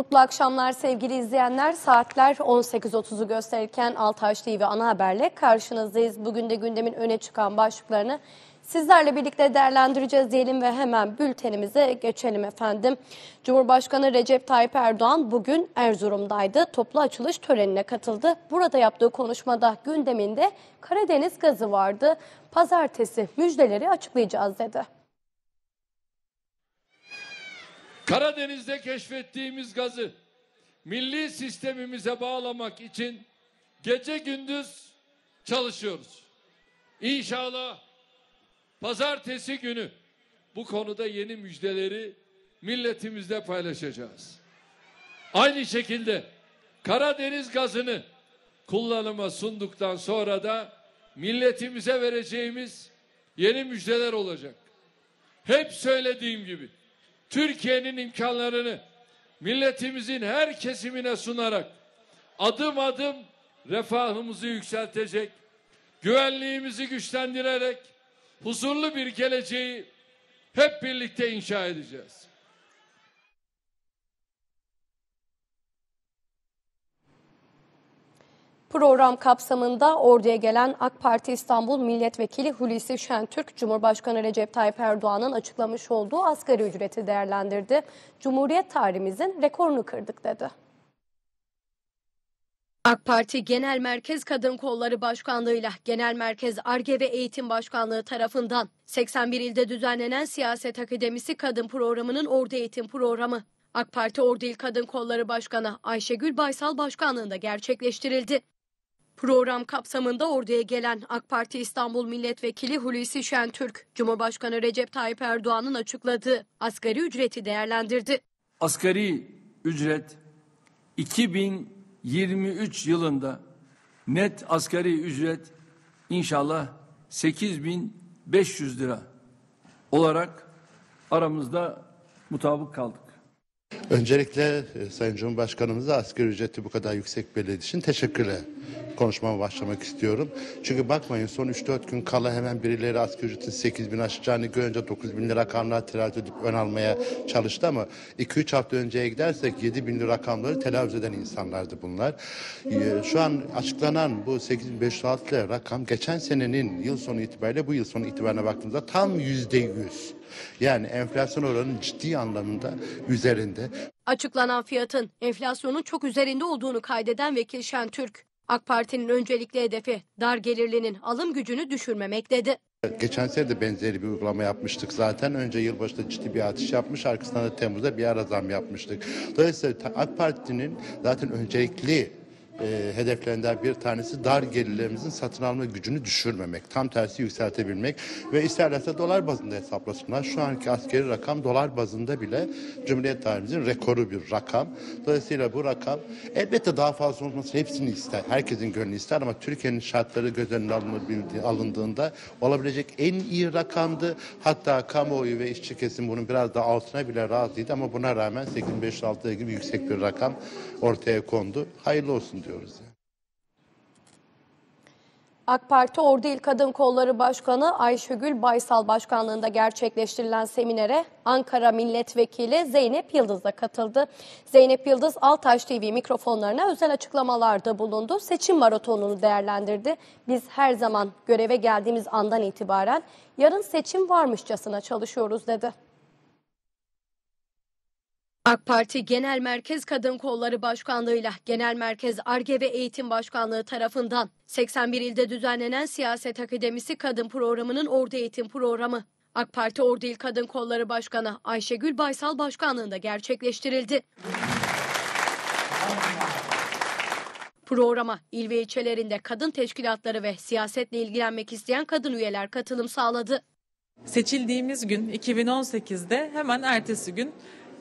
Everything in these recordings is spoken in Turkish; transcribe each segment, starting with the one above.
Mutlu akşamlar sevgili izleyenler. Saatler 18.30'u gösterirken Altaş TV ana haberle karşınızdayız. Bugün de gündemin öne çıkan başlıklarını sizlerle birlikte değerlendireceğiz diyelim ve hemen bültenimize geçelim efendim. Cumhurbaşkanı Recep Tayyip Erdoğan bugün Erzurum'daydı. Toplu açılış törenine katıldı. Burada yaptığı konuşmada gündeminde Karadeniz gazı vardı. Pazartesi müjdeleri açıklayacağız dedi. Karadeniz'de keşfettiğimiz gazı milli sistemimize bağlamak için gece gündüz çalışıyoruz. İnşallah pazartesi günü bu konuda yeni müjdeleri milletimizle paylaşacağız. Aynı şekilde Karadeniz gazını kullanıma sunduktan sonra da milletimize vereceğimiz yeni müjdeler olacak. Hep söylediğim gibi Türkiye'nin imkanlarını milletimizin her kesimine sunarak adım adım refahımızı yükseltecek, güvenliğimizi güçlendirerek huzurlu bir geleceği hep birlikte inşa edeceğiz. Program kapsamında orduya gelen AK Parti İstanbul Milletvekili Hulusi Şentürk, Cumhurbaşkanı Recep Tayyip Erdoğan'ın açıklamış olduğu asgari ücreti değerlendirdi. Cumhuriyet tarihimizin rekorunu kırdık dedi. AK Parti Genel Merkez Kadın Kolları Başkanlığı'yla Genel Merkez Arge ve Eğitim Başkanlığı tarafından 81 ilde düzenlenen Siyaset Akademisi Kadın Programı'nın Ordu Eğitim Programı AK Parti Ordu İl Kadın Kolları Başkanı Ayşegül Baysal Başkanlığında gerçekleştirildi. Program kapsamında orduya gelen AK Parti İstanbul Milletvekili Hulusi Şentürk, Cumhurbaşkanı Recep Tayyip Erdoğan'ın açıkladığı asgari ücreti değerlendirdi. Asgari ücret 2023 yılında net asgari ücret inşallah 8500 lira olarak aramızda mutabık kaldık. Öncelikle e, Sayın Cumhurbaşkanımıza asgari ücreti bu kadar yüksek belirlediği için teşekkürler. Konuşmama başlamak istiyorum. Çünkü bakmayın son 3-4 gün kala hemen birileri asgari ücretin 8 bin aşacağını görünce 9 bin lira rakamlar telaffuz edip ön almaya çalıştı ama 2-3 hafta önceye gidersek 7 bin lira rakamları telaffuz eden insanlardı bunlar. Ee, Şu an açıklanan bu 8506 lira rakam geçen senenin yıl sonu itibariyle bu yıl sonu itibariyle baktığımızda tam yüzde yüz. Yani enflasyon oranının ciddi anlamda üzerinde. Açıklanan fiyatın enflasyonun çok üzerinde olduğunu kaydeden Vekil Şentürk, AK Parti'nin öncelikli hedefi dar gelirlinin alım gücünü düşürmemek dedi. Geçen sene de benzeri bir uygulama yapmıştık zaten. Önce yılbaşında ciddi bir artış yapmış, arkasından da Temmuz'da bir ara zam yapmıştık. Dolayısıyla AK Parti'nin zaten öncelikli e, hedeflerinden bir tanesi dar gelirlerimizin satın alma gücünü düşürmemek. Tam tersi yükseltebilmek ve isterlerse dolar bazında hesaplasınlar. Şu anki askeri rakam dolar bazında bile Cumhuriyet tarihimizin rekoru bir rakam. Dolayısıyla bu rakam elbette daha fazla olması hepsini ister. Herkesin gönlü ister ama Türkiye'nin şartları göz önüne alındığında olabilecek en iyi rakamdı. Hatta kamuoyu ve işçi kesim bunun biraz daha altına bile razıydı ama buna rağmen 8506 gibi yüksek bir rakam ortaya kondu. Hayırlı olsun diyoruz. Yani. AK Parti Ordu İl Kadın Kolları Başkanı Ayşegül Baysal Başkanlığında gerçekleştirilen seminere Ankara Milletvekili Zeynep Yıldız da katıldı. Zeynep Yıldız Altaş TV mikrofonlarına özel açıklamalarda bulundu. Seçim maratonunu değerlendirdi. Biz her zaman göreve geldiğimiz andan itibaren yarın seçim varmışçasına çalışıyoruz dedi. AK Parti Genel Merkez Kadın Kolları Başkanlığı'yla Genel Merkez Arge ve Eğitim Başkanlığı tarafından 81 ilde düzenlenen Siyaset Akademisi Kadın Programı'nın Ordu Eğitim Programı AK Parti Ordu İl Kadın Kolları Başkanı Ayşegül Baysal Başkanlığında gerçekleştirildi. Programa il ve ilçelerinde kadın teşkilatları ve siyasetle ilgilenmek isteyen kadın üyeler katılım sağladı. Seçildiğimiz gün 2018'de hemen ertesi gün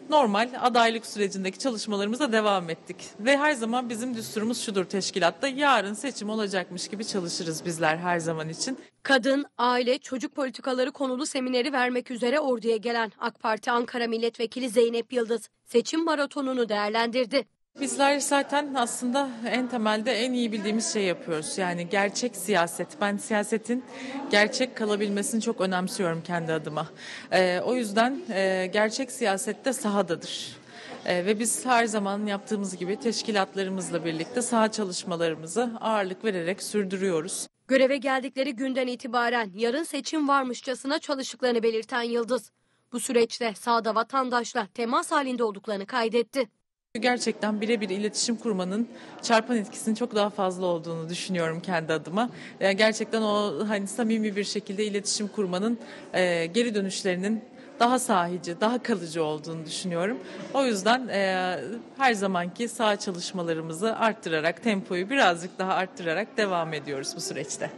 normal adaylık sürecindeki çalışmalarımıza devam ettik. Ve her zaman bizim düsturumuz şudur teşkilatta yarın seçim olacakmış gibi çalışırız bizler her zaman için. Kadın, aile, çocuk politikaları konulu semineri vermek üzere orduya gelen AK Parti Ankara Milletvekili Zeynep Yıldız seçim maratonunu değerlendirdi. Bizler zaten aslında en temelde en iyi bildiğimiz şey yapıyoruz. Yani gerçek siyaset. Ben siyasetin gerçek kalabilmesini çok önemsiyorum kendi adıma. Ee, o yüzden e, gerçek siyasette sahadadır. E, ve biz her zaman yaptığımız gibi teşkilatlarımızla birlikte saha çalışmalarımızı ağırlık vererek sürdürüyoruz. Göreve geldikleri günden itibaren yarın seçim varmışçasına çalıştıklarını belirten Yıldız. Bu süreçte sahada vatandaşla temas halinde olduklarını kaydetti. Gerçekten birebir iletişim kurmanın çarpan etkisinin çok daha fazla olduğunu düşünüyorum kendi adıma. Yani gerçekten o hani samimi bir şekilde iletişim kurmanın e, geri dönüşlerinin daha sahici, daha kalıcı olduğunu düşünüyorum. O yüzden e, her zamanki sağ çalışmalarımızı arttırarak, tempoyu birazcık daha arttırarak devam ediyoruz bu süreçte.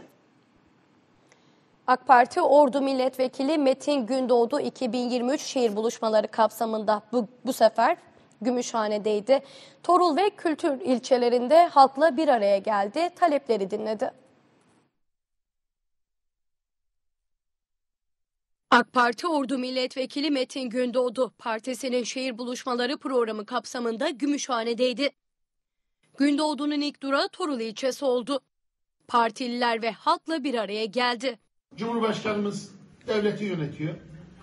AK Parti Ordu Milletvekili Metin Gündoğdu 2023 şehir buluşmaları kapsamında bu, bu sefer Gümüşhane'deydi. Torul ve Kültür ilçelerinde halkla bir araya geldi, talepleri dinledi. AK Parti Ordu Milletvekili Metin Gündoğdu, partisinin şehir buluşmaları programı kapsamında Gümüşhane'deydi. Gündoğdu'nun ilk durağı Torul ilçesi oldu. Partililer ve halkla bir araya geldi. Cumhurbaşkanımız devleti yönetiyor.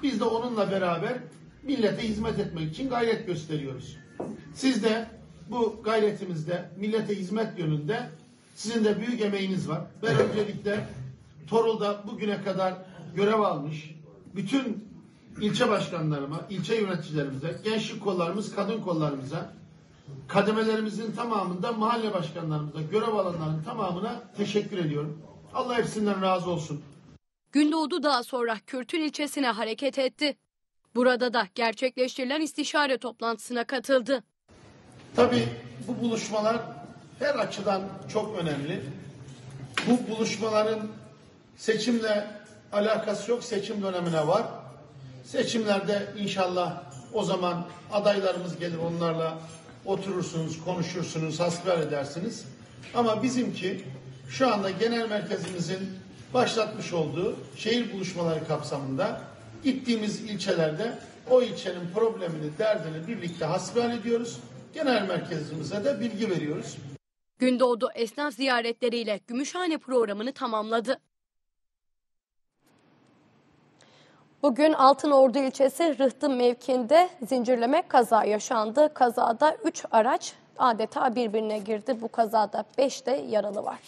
Biz de onunla beraber millete hizmet etmek için gayret gösteriyoruz. Siz de bu gayretimizde millete hizmet yönünde sizin de büyük emeğiniz var. Ben öncelikle Torul'da bugüne kadar görev almış bütün ilçe başkanlarıma, ilçe yöneticilerimize, gençlik kollarımız, kadın kollarımıza, kademelerimizin tamamında mahalle başkanlarımıza, görev alanların tamamına teşekkür ediyorum. Allah hepsinden razı olsun. Gündoğdu daha sonra Kürtün ilçesine hareket etti. Burada da gerçekleştirilen istişare toplantısına katıldı. Tabii bu buluşmalar her açıdan çok önemli. Bu buluşmaların seçimle alakası yok. Seçim dönemine var. Seçimlerde inşallah o zaman adaylarımız gelir onlarla oturursunuz, konuşursunuz, hasbihal edersiniz. Ama bizimki şu anda genel merkezimizin başlatmış olduğu şehir buluşmaları kapsamında gittiğimiz ilçelerde o ilçenin problemini, derdini birlikte hasbihal ediyoruz. Genel merkezimize de bilgi veriyoruz. Gündoğdu esnaf ziyaretleriyle Gümüşhane programını tamamladı. Bugün Altınordu ilçesi Rıhtım mevkinde zincirleme kaza yaşandı. Kazada 3 araç adeta birbirine girdi. Bu kazada 5 de yaralı var.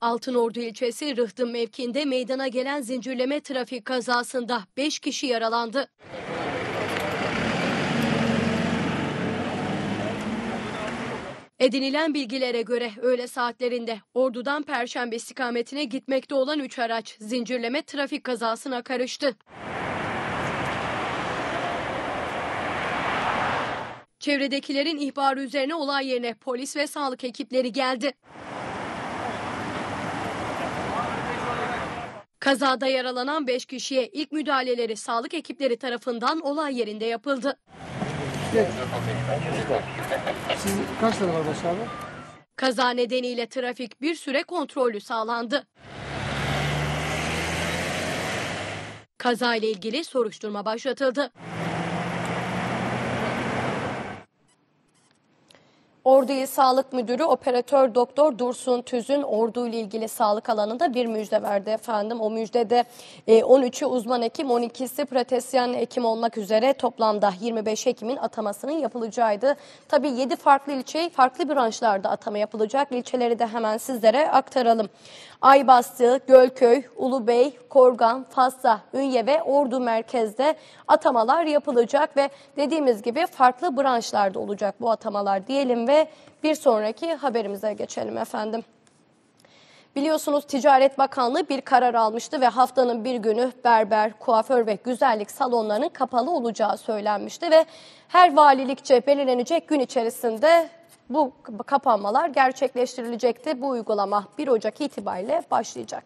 Altınordu ilçesi Rıhtım mevkinde meydana gelen zincirleme trafik kazasında 5 kişi yaralandı. Edinilen bilgilere göre öğle saatlerinde Ordu'dan Perşembe istikametine gitmekte olan 3 araç zincirleme trafik kazasına karıştı. Çevredekilerin ihbarı üzerine olay yerine polis ve sağlık ekipleri geldi. Kazada yaralanan 5 kişiye ilk müdahaleleri sağlık ekipleri tarafından olay yerinde yapıldı. Siz kaç tane var başka abi? Kaza nedeniyle trafik bir süre kontrollü sağlandı. Kaza ile ilgili soruşturma başlatıldı. Ordu İl Sağlık Müdürü Operatör Doktor Dursun Tüzün Ordu ile ilgili sağlık alanında bir müjde verdi efendim. O müjdede e, 13'ü uzman hekim, 12'si pratisyen hekim olmak üzere toplamda 25 hekimin atamasının yapılacağıydı. Tabii 7 farklı ilçe farklı branşlarda atama yapılacak. İlçeleri de hemen sizlere aktaralım. Aybastı, Gölköy, Ulubey, Korgan, Fasla, Ünye ve Ordu merkezde atamalar yapılacak ve dediğimiz gibi farklı branşlarda olacak bu atamalar diyelim ve bir sonraki haberimize geçelim efendim. Biliyorsunuz Ticaret Bakanlığı bir karar almıştı ve haftanın bir günü berber, kuaför ve güzellik salonlarının kapalı olacağı söylenmişti ve her valilikçe belirlenecek gün içerisinde bu kapanmalar gerçekleştirilecekti. Bu uygulama 1 Ocak itibariyle başlayacak.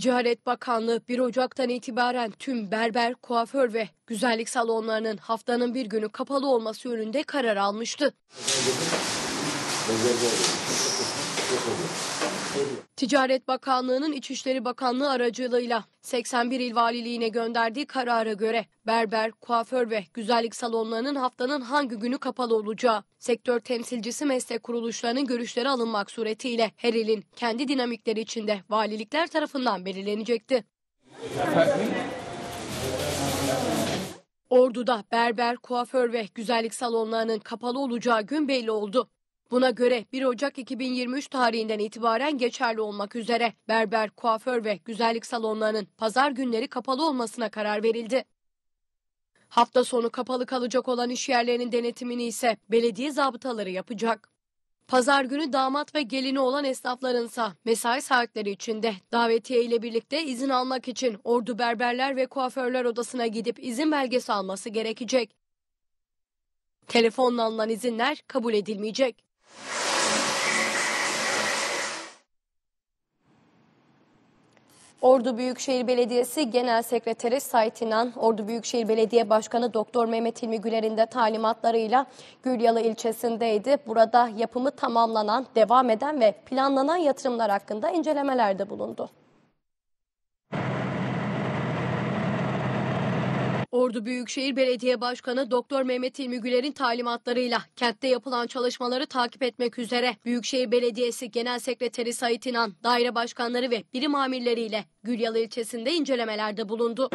Ticaret Bakanlığı 1 Ocak'tan itibaren tüm berber, kuaför ve güzellik salonlarının haftanın bir günü kapalı olması yönünde karar almıştı. Ticaret Bakanlığı'nın İçişleri Bakanlığı aracılığıyla 81 il valiliğine gönderdiği karara göre berber, kuaför ve güzellik salonlarının haftanın hangi günü kapalı olacağı, sektör temsilcisi meslek kuruluşlarının görüşleri alınmak suretiyle her ilin kendi dinamikleri içinde valilikler tarafından belirlenecekti. Ordu'da berber, kuaför ve güzellik salonlarının kapalı olacağı gün belli oldu. Buna göre 1 Ocak 2023 tarihinden itibaren geçerli olmak üzere berber, kuaför ve güzellik salonlarının pazar günleri kapalı olmasına karar verildi. Hafta sonu kapalı kalacak olan iş yerlerinin denetimini ise belediye zabıtaları yapacak. Pazar günü damat ve gelini olan esnaflarınsa mesai saatleri içinde davetiye ile birlikte izin almak için Ordu Berberler ve Kuaförler Odası'na gidip izin belgesi alması gerekecek. Telefonla alınan izinler kabul edilmeyecek. Ordu Büyükşehir Belediyesi Genel Sekreteri Sait İnan, Ordu Büyükşehir Belediye Başkanı Doktor Mehmet İlmi Güler'in de talimatlarıyla Gülyalı ilçesindeydi. Burada yapımı tamamlanan, devam eden ve planlanan yatırımlar hakkında incelemelerde bulundu. Ordu Büyükşehir Belediye Başkanı Doktor Mehmet İlmi Güler'in talimatlarıyla kentte yapılan çalışmaları takip etmek üzere Büyükşehir Belediyesi Genel Sekreteri Sait İnan, daire başkanları ve birim amirleriyle Gülyalı ilçesinde incelemelerde bulundu.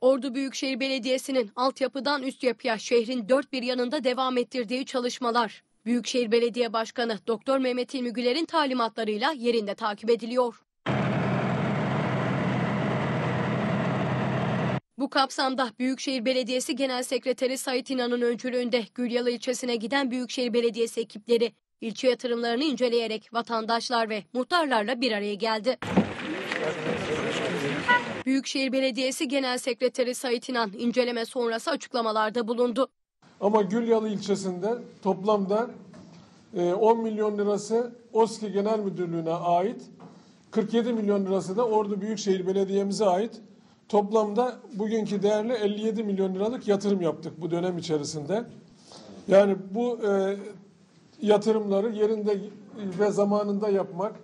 Ordu Büyükşehir Belediyesi'nin altyapıdan üst yapıya şehrin dört bir yanında devam ettirdiği çalışmalar Büyükşehir Belediye Başkanı Doktor Mehmet İlmi Güler'in talimatlarıyla yerinde takip ediliyor. Bu kapsamda Büyükşehir Belediyesi Genel Sekreteri Sait İnan'ın öncülüğünde Gülyalı ilçesine giden Büyükşehir Belediyesi ekipleri ilçe yatırımlarını inceleyerek vatandaşlar ve muhtarlarla bir araya geldi. Büyükşehir Belediyesi Genel Sekreteri Sait İnan inceleme sonrası açıklamalarda bulundu. Ama Gülyalı ilçesinde toplamda e, 10 milyon lirası OSKİ Genel Müdürlüğü'ne ait, 47 milyon lirası da Ordu Büyükşehir Belediye'mize ait. Toplamda bugünkü değerle 57 milyon liralık yatırım yaptık bu dönem içerisinde. Yani bu e, yatırımları yerinde ve zamanında yapmak,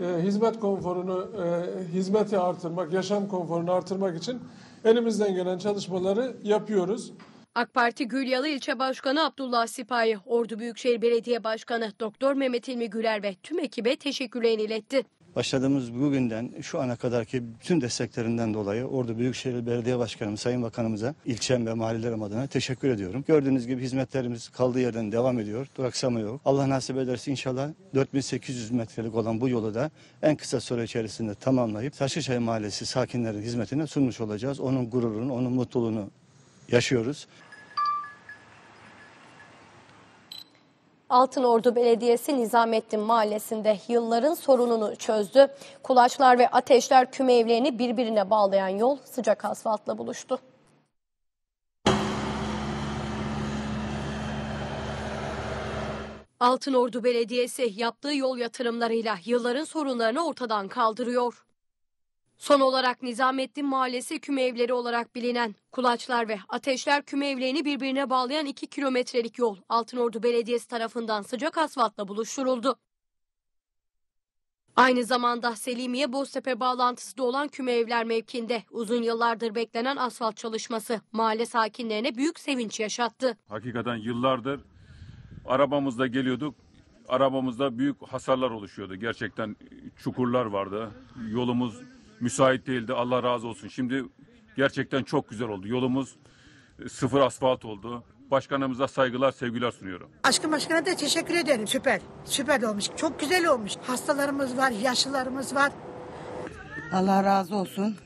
e, hizmet konforunu, e, hizmeti artırmak, yaşam konforunu artırmak için elimizden gelen çalışmaları yapıyoruz. AK Parti Gülyalı İlçe Başkanı Abdullah Sipahi, Ordu Büyükşehir Belediye Başkanı Doktor Mehmet İlmi Güler ve tüm ekibe teşekkürlerini iletti. Başladığımız bugünden şu ana kadarki bütün desteklerinden dolayı Ordu Büyükşehir Belediye Başkanım, Sayın Bakanımıza, ilçem ve mahallelerim adına teşekkür ediyorum. Gördüğünüz gibi hizmetlerimiz kaldığı yerden devam ediyor. Duraksama yok. Allah nasip ederse inşallah 4800 metrelik olan bu yolu da en kısa süre içerisinde tamamlayıp Taşlıçay Mahallesi sakinlerin hizmetine sunmuş olacağız. Onun gururunu, onun mutluluğunu yaşıyoruz. Altınordu Belediyesi Nizamettin Mahallesi'nde yılların sorununu çözdü. Kulaçlar ve ateşler küme evlerini birbirine bağlayan yol sıcak asfaltla buluştu. Altınordu Belediyesi yaptığı yol yatırımlarıyla yılların sorunlarını ortadan kaldırıyor. Son olarak Nizamettin Mahallesi küme evleri olarak bilinen Kulaçlar ve Ateşler küme evlerini birbirine bağlayan 2 kilometrelik yol Altınordu Belediyesi tarafından sıcak asfaltla buluşturuldu. Aynı zamanda Selimiye Boztepe bağlantısı da olan küme evler mevkinde uzun yıllardır beklenen asfalt çalışması mahalle sakinlerine büyük sevinç yaşattı. Hakikaten yıllardır arabamızda geliyorduk. Arabamızda büyük hasarlar oluşuyordu. Gerçekten çukurlar vardı. Yolumuz müsait değildi. Allah razı olsun. Şimdi gerçekten çok güzel oldu. Yolumuz e, sıfır asfalt oldu. Başkanımıza saygılar, sevgiler sunuyorum. Aşkın başkana da teşekkür ederim. Süper. Süper olmuş. Çok güzel olmuş. Hastalarımız var, yaşlılarımız var. Allah razı olsun.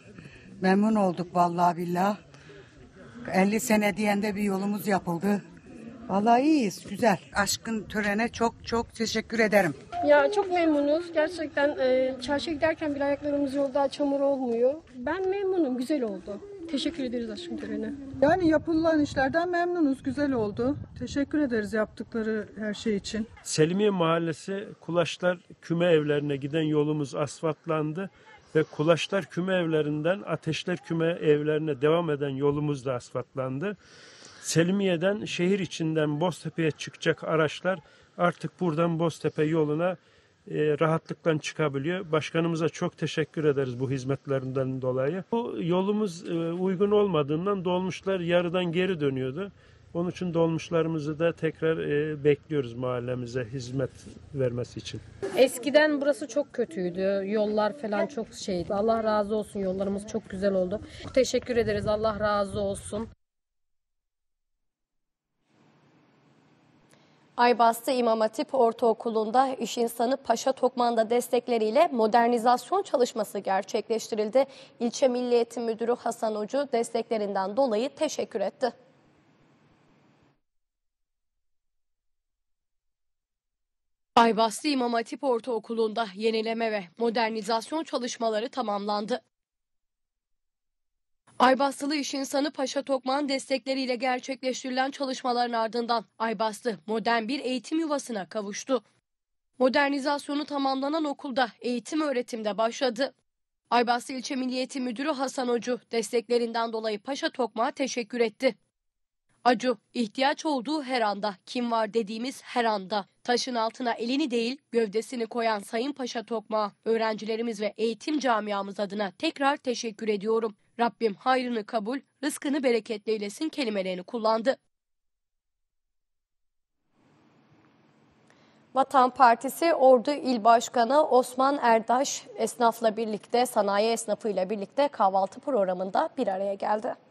Memnun olduk vallahi billah. 50 sene diyende bir yolumuz yapıldı. Vallahi iyiyiz, güzel. Aşkın törene çok çok teşekkür ederim. Ya çok memnunuz. Gerçekten e, çarşıya giderken bir ayaklarımız yolda çamur olmuyor. Ben memnunum. Güzel oldu. Teşekkür ederiz aşkın törene. Yani yapılan işlerden memnunuz. Güzel oldu. Teşekkür ederiz yaptıkları her şey için. Selimiye Mahallesi Kulaşlar Küme Evlerine giden yolumuz asfaltlandı ve Kulaşlar Küme Evlerinden Ateşler Küme Evlerine devam eden yolumuz da asfaltlandı. Selimiye'den şehir içinden Boztepe'ye çıkacak araçlar artık buradan Boztepe yoluna e, rahatlıkla çıkabiliyor. Başkanımıza çok teşekkür ederiz bu hizmetlerinden dolayı. Bu yolumuz e, uygun olmadığından dolmuşlar yarıdan geri dönüyordu. Onun için dolmuşlarımızı da tekrar e, bekliyoruz mahallemize hizmet vermesi için. Eskiden burası çok kötüydü. Yollar falan çok şeydi. Allah razı olsun yollarımız çok güzel oldu. Teşekkür ederiz. Allah razı olsun. Aybastı İmam Hatip Ortaokulu'nda iş insanı Paşa Tokman'da destekleriyle modernizasyon çalışması gerçekleştirildi. İlçe Milli Eğitim Müdürü Hasan Ucu desteklerinden dolayı teşekkür etti. Aybastı İmam Hatip Ortaokulu'nda yenileme ve modernizasyon çalışmaları tamamlandı. Aybastılı iş insanı Paşa Tokman destekleriyle gerçekleştirilen çalışmaların ardından Aybastı modern bir eğitim yuvasına kavuştu. Modernizasyonu tamamlanan okulda eğitim öğretimde başladı. Aybastı İlçe Milli Eğitim Müdürü Hasan Ocu desteklerinden dolayı Paşa Tokmak'a teşekkür etti. Acu, ihtiyaç olduğu her anda, kim var dediğimiz her anda, taşın altına elini değil gövdesini koyan Sayın Paşa Tokmak'a, öğrencilerimiz ve eğitim camiamız adına tekrar teşekkür ediyorum. Rabbim hayrını kabul, rızkını bereketli eylesin kelimelerini kullandı. Vatan Partisi Ordu İl Başkanı Osman Erdaş esnafla birlikte, sanayi esnafıyla birlikte kahvaltı programında bir araya geldi.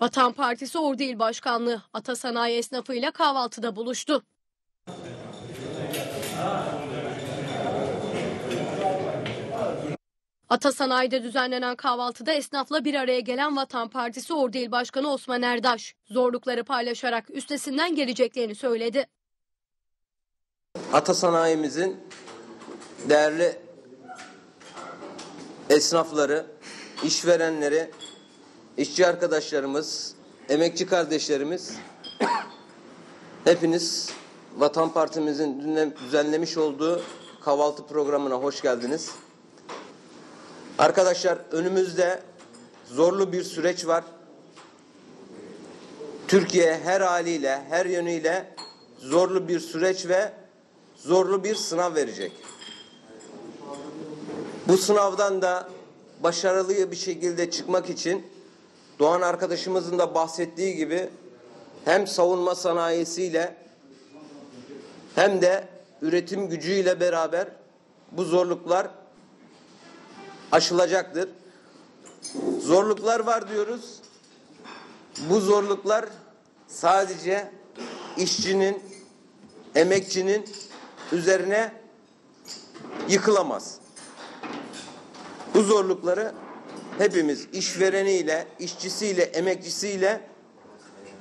Vatan Partisi Ordu İl Başkanlığı Ata Sanayi esnafıyla kahvaltıda buluştu. Ata Sanayi'de düzenlenen kahvaltıda esnafla bir araya gelen Vatan Partisi Ordu İl Başkanı Osman Erdaş zorlukları paylaşarak üstesinden geleceklerini söyledi. Ata sanayimizin değerli esnafları, işverenleri, işçi arkadaşlarımız, emekçi kardeşlerimiz hepiniz Vatan Partimizin düzenlemiş olduğu kahvaltı programına hoş geldiniz. Arkadaşlar önümüzde zorlu bir süreç var. Türkiye her haliyle, her yönüyle zorlu bir süreç ve zorlu bir sınav verecek. Bu sınavdan da başarılı bir şekilde çıkmak için Doğan arkadaşımızın da bahsettiği gibi hem savunma sanayisiyle hem de üretim gücüyle beraber bu zorluklar aşılacaktır. Zorluklar var diyoruz. Bu zorluklar sadece işçinin, emekçinin üzerine yıkılamaz. Bu zorlukları hepimiz işvereniyle, işçisiyle, emekçisiyle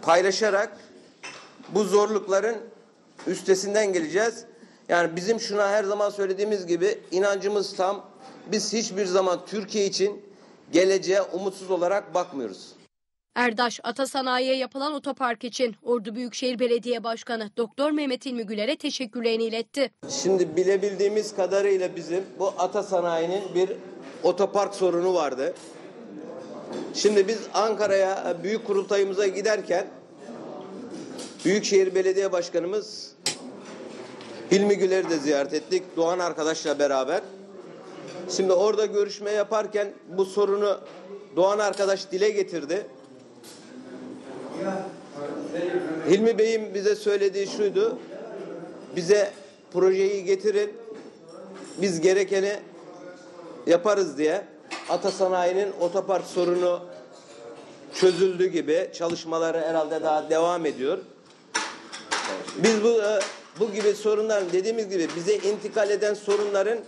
paylaşarak bu zorlukların üstesinden geleceğiz. Yani bizim şuna her zaman söylediğimiz gibi inancımız tam. Biz hiçbir zaman Türkiye için geleceğe umutsuz olarak bakmıyoruz. Erdaş, Ata Sanayi'ye yapılan otopark için Ordu Büyükşehir Belediye Başkanı Doktor Mehmet İlmi Güler'e teşekkürlerini iletti. Şimdi bilebildiğimiz kadarıyla bizim bu Ata Sanayi'nin bir otopark sorunu vardı. Şimdi biz Ankara'ya büyük kurultayımıza giderken Büyükşehir Belediye Başkanımız Hilmi Güler'i de ziyaret ettik. Doğan arkadaşla beraber. Şimdi orada görüşme yaparken bu sorunu Doğan arkadaş dile getirdi. Hilmi Bey'in bize söylediği şuydu. Bize projeyi getirin. Biz gerekeni yaparız diye. Ata Sanayi'nin otopark sorunu çözüldü gibi çalışmaları herhalde daha devam ediyor. Biz bu bu gibi sorunların dediğimiz gibi bize intikal eden sorunların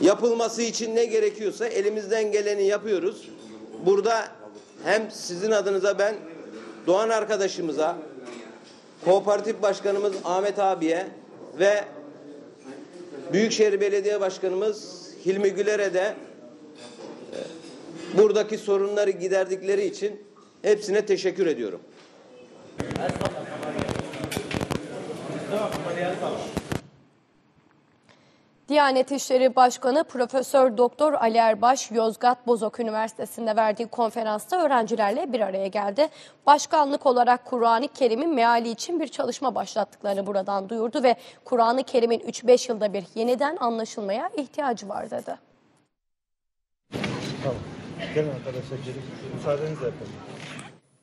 yapılması için ne gerekiyorsa elimizden geleni yapıyoruz. Burada hem sizin adınıza ben Doğan arkadaşımıza, kooperatif başkanımız Ahmet abiye ve Büyükşehir Belediye Başkanımız Hilmi Güler'e de buradaki sorunları giderdikleri için hepsine teşekkür ediyorum. Diyanet İşleri Başkanı Profesör Doktor Ali Erbaş Yozgat Bozok Üniversitesi'nde verdiği konferansta öğrencilerle bir araya geldi. Başkanlık olarak Kur'an-ı Kerim'in meali için bir çalışma başlattıklarını buradan duyurdu ve Kur'an-ı Kerim'in 3-5 yılda bir yeniden anlaşılmaya ihtiyacı var dedi. Tamam. Gelin arkadaşlar gelin. Müsaadenizle.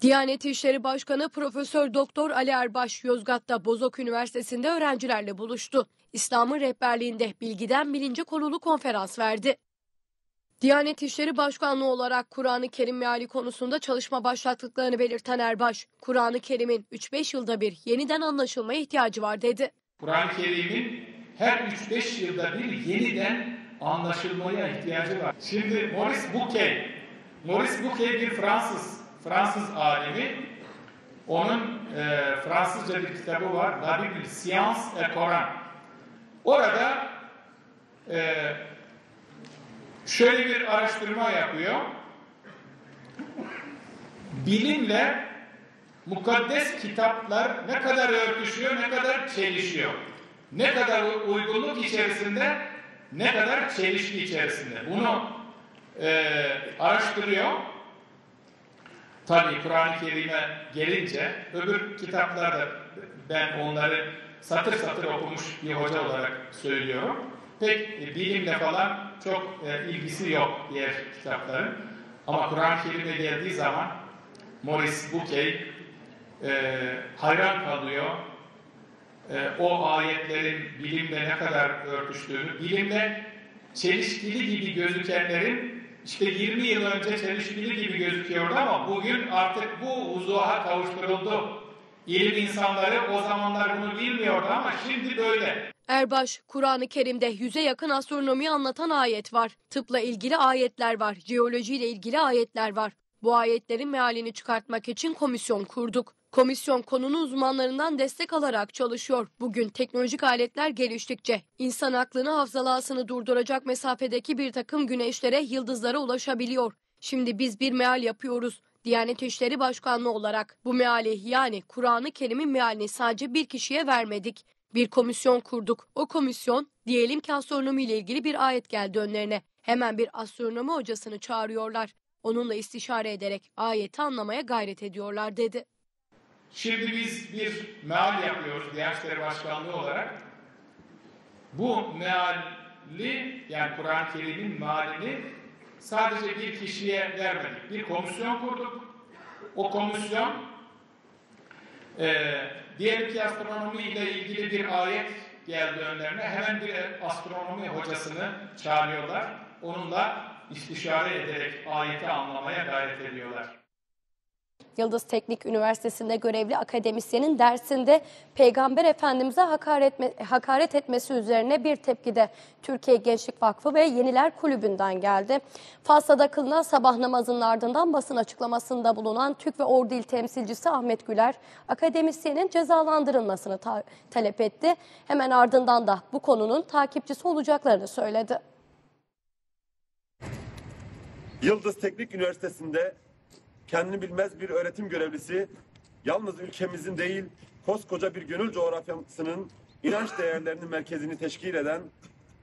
Diyanet İşleri Başkanı Profesör Doktor Ali Erbaş Yozgat'ta Bozok Üniversitesi'nde öğrencilerle buluştu. İslam'ın rehberliğinde bilgiden bilince konulu konferans verdi. Diyanet İşleri Başkanlığı olarak Kur'an-ı Kerim meali konusunda çalışma başlattıklarını belirten Erbaş, Kur'an-ı Kerim'in 3-5 yılda bir yeniden anlaşılmaya ihtiyacı var dedi. Kur'an-ı Kerim'in her 3-5 yılda bir yeniden anlaşılmaya ihtiyacı var. Şimdi Maurice Buquet, Maurice Buquet bir Fransız, Fransız alimi. Onun e, Fransızca bir kitabı var, La Bible, Science et Coran. Orada e, şöyle bir araştırma yapıyor. Bilimle mukaddes kitaplar ne kadar örtüşüyor, ne kadar çelişiyor. Ne kadar uygunluk içerisinde, ne kadar çelişki içerisinde. Bunu e, araştırıyor. Tabii Kur'an-ı Kerim'e gelince öbür kitaplarda ben onları satır satır okumuş bir hoca olarak söylüyorum. Pek e, bilimle falan çok e, ilgisi yok diğer kitapların. Ama Kur'an-ı Kerim'e geldiği zaman Maurice Buquet e, hayran kalıyor. E, o ayetlerin bilimle ne kadar örtüştüğünü, bilimle çelişkili gibi gözükenlerin işte 20 yıl önce çelişkili gibi gözüküyordu ama bugün artık bu uzuha kavuşturuldu. İlim insanları o zamanlar bunu bilmiyordu ama şimdi böyle. Erbaş, Kur'an-ı Kerim'de yüze yakın astronomiyi anlatan ayet var. Tıpla ilgili ayetler var. Jeolojiyle ilgili ayetler var. Bu ayetlerin mealini çıkartmak için komisyon kurduk. Komisyon konunun uzmanlarından destek alarak çalışıyor. Bugün teknolojik aletler geliştikçe insan aklını hafızalasını durduracak mesafedeki bir takım güneşlere, yıldızlara ulaşabiliyor. Şimdi biz bir meal yapıyoruz. Diyanet İşleri Başkanlığı olarak bu meali yani Kur'an-ı Kerim'in mealini sadece bir kişiye vermedik. Bir komisyon kurduk. O komisyon diyelim ki astronomi ile ilgili bir ayet geldi önlerine. Hemen bir astronomi hocasını çağırıyorlar. Onunla istişare ederek ayeti anlamaya gayret ediyorlar dedi. Şimdi biz bir meal yapıyoruz Diyanet İşleri Başkanlığı olarak. Bu meali yani Kur'an-ı Kerim'in mealini sadece bir kişiye vermedik. Bir komisyon kurduk. O komisyon e, diyelim ki astronomi ile ilgili bir ayet geldi önlerine. Hemen bir astronomi hocasını çağırıyorlar. Onunla istişare ederek ayeti anlamaya gayret ediyorlar. Yıldız Teknik Üniversitesi'nde görevli akademisyenin dersinde Peygamber Efendimiz'e hakaret, hakaret etmesi üzerine bir tepki de Türkiye Gençlik Vakfı ve Yeniler Kulübü'nden geldi. Fas'ta kılınan sabah namazının ardından basın açıklamasında bulunan Türk ve Ordu İl temsilcisi Ahmet Güler, akademisyenin cezalandırılmasını ta talep etti. Hemen ardından da bu konunun takipçisi olacaklarını söyledi. Yıldız Teknik Üniversitesi'nde kendini bilmez bir öğretim görevlisi, yalnız ülkemizin değil, koskoca bir gönül coğrafyasının inanç değerlerinin merkezini teşkil eden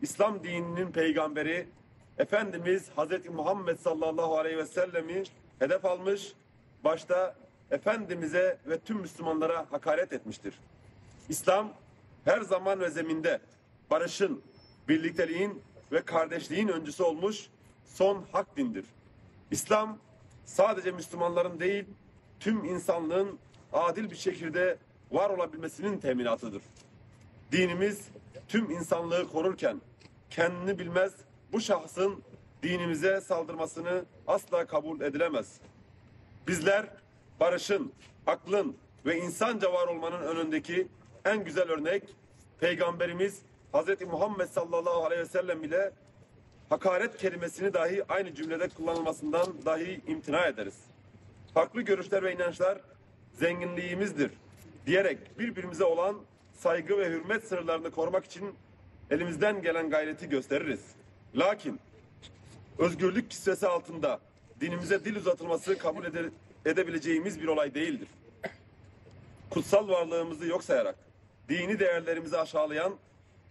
İslam dininin peygamberi Efendimiz Hazreti Muhammed sallallahu aleyhi ve sellemi hedef almış, başta Efendimiz'e ve tüm Müslümanlara hakaret etmiştir. İslam her zaman ve zeminde barışın, birlikteliğin ve kardeşliğin öncüsü olmuş son hak dindir. İslam sadece Müslümanların değil, tüm insanlığın adil bir şekilde var olabilmesinin teminatıdır. Dinimiz tüm insanlığı korurken kendini bilmez bu şahsın dinimize saldırmasını asla kabul edilemez. Bizler barışın, aklın ve insanca var olmanın önündeki en güzel örnek Peygamberimiz Hz. Muhammed sallallahu aleyhi ve sellem ile hakaret kelimesini dahi aynı cümlede kullanılmasından dahi imtina ederiz. Farklı görüşler ve inançlar zenginliğimizdir diyerek birbirimize olan saygı ve hürmet sınırlarını korumak için elimizden gelen gayreti gösteririz. Lakin özgürlük kisvesi altında dinimize dil uzatılması kabul ede edebileceğimiz bir olay değildir. Kutsal varlığımızı yok sayarak, dini değerlerimizi aşağılayan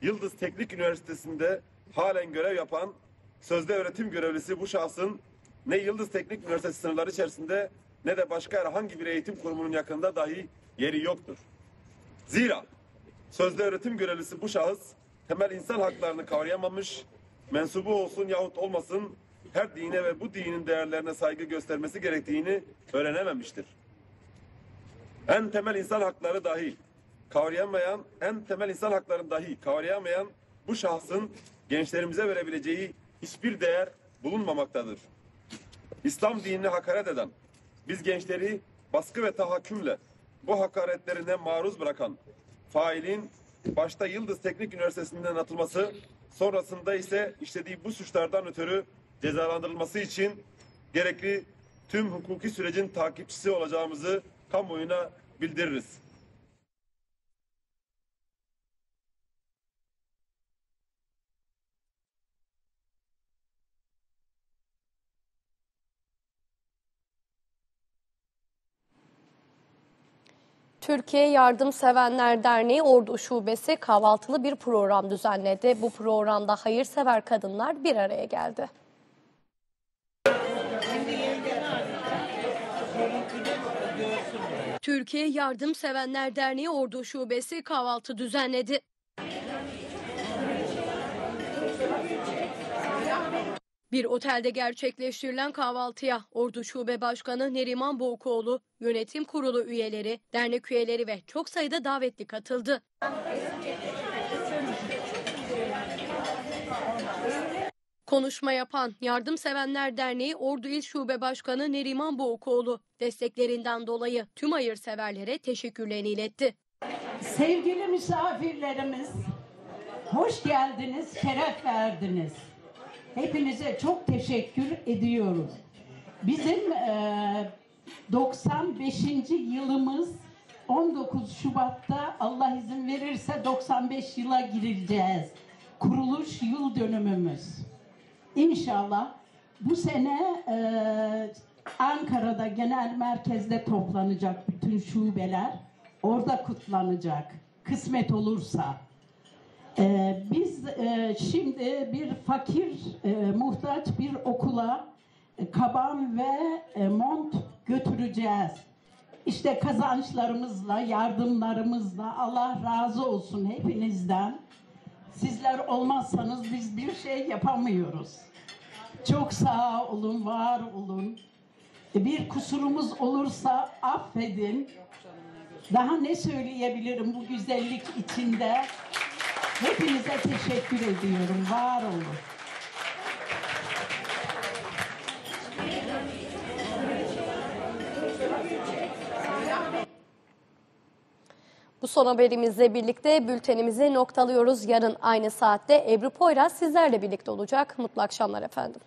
Yıldız Teknik Üniversitesi'nde halen görev yapan sözde öğretim görevlisi bu şahsın ne Yıldız Teknik Üniversitesi sınırları içerisinde ne de başka herhangi bir eğitim kurumunun yakında dahi yeri yoktur. Zira sözde öğretim görevlisi bu şahıs temel insan haklarını kavrayamamış, mensubu olsun yahut olmasın her dine ve bu dinin değerlerine saygı göstermesi gerektiğini öğrenememiştir. En temel insan hakları dahi kavrayamayan, en temel insan haklarını dahi kavrayamayan bu şahsın gençlerimize verebileceği hiçbir değer bulunmamaktadır. İslam dinini hakaret eden, biz gençleri baskı ve tahakkümle bu hakaretlerine maruz bırakan failin başta Yıldız Teknik Üniversitesi'nden atılması, sonrasında ise işlediği bu suçlardan ötürü cezalandırılması için gerekli tüm hukuki sürecin takipçisi olacağımızı kamuoyuna bildiririz. Türkiye Yardımsevenler Derneği Ordu Şubesi kahvaltılı bir program düzenledi. Bu programda hayırsever kadınlar bir araya geldi. Türkiye Yardımsevenler Derneği Ordu Şubesi kahvaltı düzenledi. Bir otelde gerçekleştirilen kahvaltıya Ordu Şube Başkanı Neriman Boğukoğlu, yönetim kurulu üyeleri, dernek üyeleri ve çok sayıda davetli katıldı. Konuşma yapan Yardımsevenler Derneği Ordu İl Şube Başkanı Neriman Boğukoğlu desteklerinden dolayı tüm hayırseverlere teşekkürlerini iletti. Sevgili misafirlerimiz, hoş geldiniz, şeref verdiniz. Hepinize çok teşekkür ediyoruz. Bizim e, 95. yılımız 19 Şubat'ta Allah izin verirse 95 yıla gireceğiz. Kuruluş yıl dönümümüz. İnşallah bu sene e, Ankara'da genel merkezde toplanacak bütün şubeler. Orada kutlanacak. Kısmet olursa. Ee, biz e, şimdi bir fakir, e, muhtaç bir okula e, kaban ve e, mont götüreceğiz. İşte kazançlarımızla, yardımlarımızla Allah razı olsun hepinizden. Sizler olmazsanız biz bir şey yapamıyoruz. Çok sağ olun, var olun. E, Bir kusurumuz olursa affedin. Daha ne söyleyebilirim bu güzellik içinde? Hepinize teşekkür ediyorum. Var olun. Bu son haberimizle birlikte bültenimizi noktalıyoruz. Yarın aynı saatte Ebru Poyraz sizlerle birlikte olacak. Mutlu akşamlar efendim.